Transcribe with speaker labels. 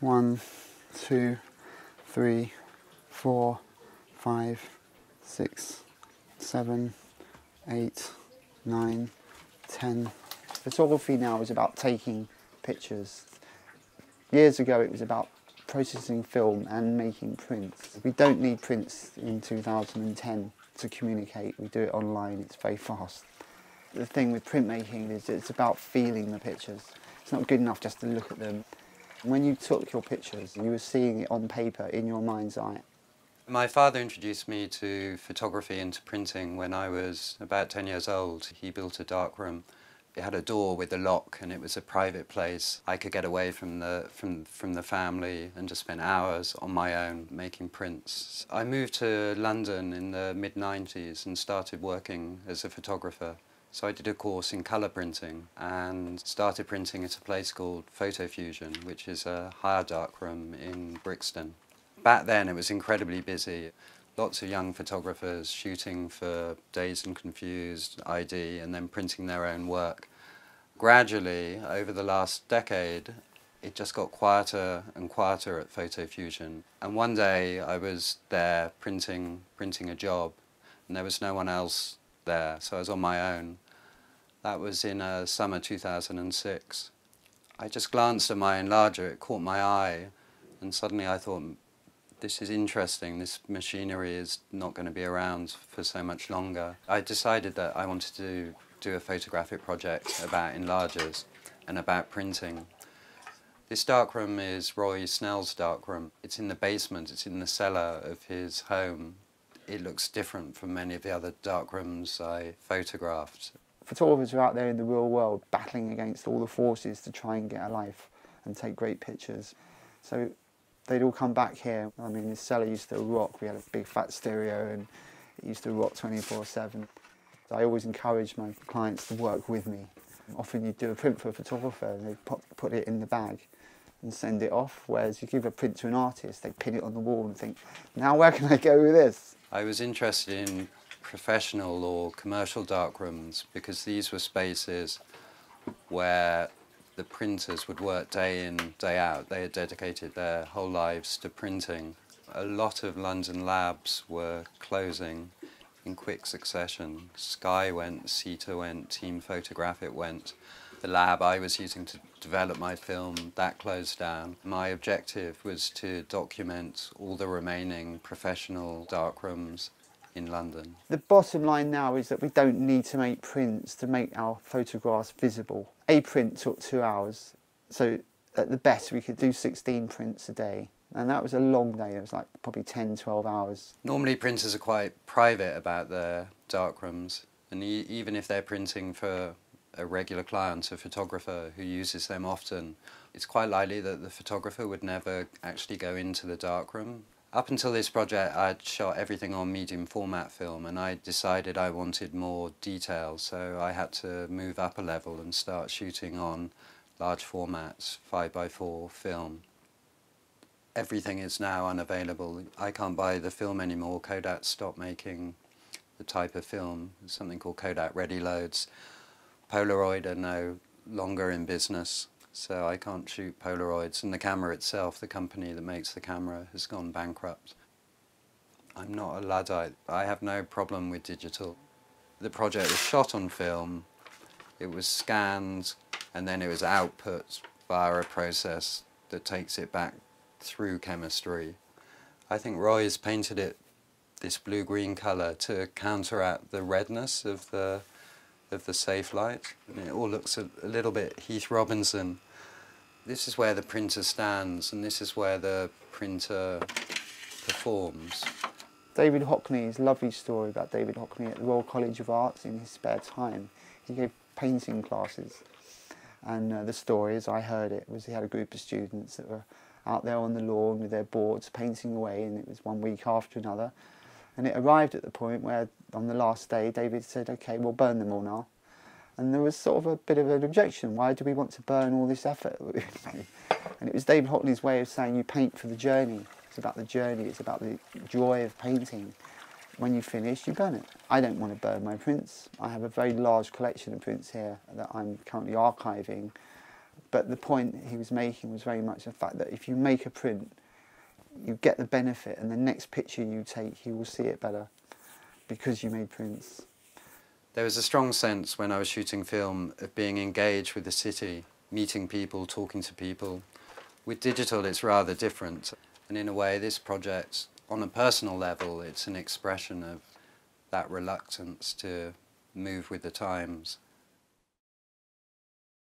Speaker 1: One, two, three, four, five, six, seven, eight, nine, ten. Photography now is about taking pictures. Years ago it was about processing film and making prints. We don't need prints in 2010 to communicate. We do it online, it's very fast. The thing with printmaking is it's about feeling the pictures. It's not good enough just to look at them. When you took your pictures, you were seeing it on paper in your mind's eye.
Speaker 2: My father introduced me to photography and to printing when I was about 10 years old. He built a darkroom. It had a door with a lock and it was a private place. I could get away from the, from, from the family and just spend hours on my own making prints. I moved to London in the mid-90s and started working as a photographer. So I did a course in colour printing and started printing at a place called Photo Fusion, which is a hire darkroom in Brixton. Back then it was incredibly busy. Lots of young photographers shooting for Dazed and Confused, ID, and then printing their own work. Gradually, over the last decade, it just got quieter and quieter at Photo Fusion. And one day I was there printing, printing a job, and there was no one else there, so I was on my own. That was in uh, summer 2006. I just glanced at my enlarger, it caught my eye, and suddenly I thought, this is interesting, this machinery is not going to be around for so much longer. I decided that I wanted to do a photographic project about enlargers and about printing. This darkroom is Roy Snell's darkroom. It's in the basement, it's in the cellar of his home. It looks different from many of the other darkrooms I photographed
Speaker 1: photographers are out there in the real world battling against all the forces to try and get a life and take great pictures. So they'd all come back here. I mean, this cellar used to rock. We had a big fat stereo and it used to rock 24-7. I always encourage my clients to work with me. Often you do a print for a photographer and they put, put it in the bag and send it off, whereas you give a print to an artist, they pin it on the wall and think, now where can I go with this?
Speaker 2: I was interested in professional or commercial darkrooms because these were spaces where the printers would work day in, day out. They had dedicated their whole lives to printing. A lot of London labs were closing in quick succession. Sky went, Sita went, Team Photographic went. The lab I was using to develop my film, that closed down. My objective was to document all the remaining professional darkrooms in London.
Speaker 1: The bottom line now is that we don't need to make prints to make our photographs visible. A print took two hours, so at the best we could do 16 prints a day. And that was a long day, it was like probably 10, 12 hours.
Speaker 2: Normally printers are quite private about their darkrooms, and e even if they're printing for a regular client, a photographer who uses them often, it's quite likely that the photographer would never actually go into the darkroom up until this project I'd shot everything on medium format film and I decided I wanted more detail so I had to move up a level and start shooting on large formats 5x4 film. Everything is now unavailable. I can't buy the film anymore. Kodak stopped making the type of film. Something called Kodak Ready Loads. Polaroid are no longer in business so I can't shoot Polaroids. And the camera itself, the company that makes the camera, has gone bankrupt. I'm not a Luddite. I have no problem with digital. The project was shot on film, it was scanned, and then it was output via a process that takes it back through chemistry. I think Roy has painted it this blue-green colour to counteract the redness of the of the safelight. And it all looks a, a little bit Heath Robinson this is where the printer stands and this is where the printer performs.
Speaker 1: David Hockney's lovely story about David Hockney at the Royal College of Arts in his spare time. He gave painting classes and uh, the story, as I heard it, was he had a group of students that were out there on the lawn with their boards painting away and it was one week after another and it arrived at the point where on the last day David said, okay, we'll burn them all now. And there was sort of a bit of an objection. Why do we want to burn all this effort? and it was David Hockney's way of saying you paint for the journey. It's about the journey. It's about the joy of painting. When you finish, you burn it. I don't want to burn my prints. I have a very large collection of prints here that I'm currently archiving. But the point he was making was very much the fact that if you make a print, you get the benefit, and the next picture you take, you will see it better because you made prints.
Speaker 2: There was a strong sense when I was shooting film of being engaged with the city, meeting people, talking to people. With digital, it's rather different. And in a way, this project, on a personal level, it's an expression of that reluctance to move with the times.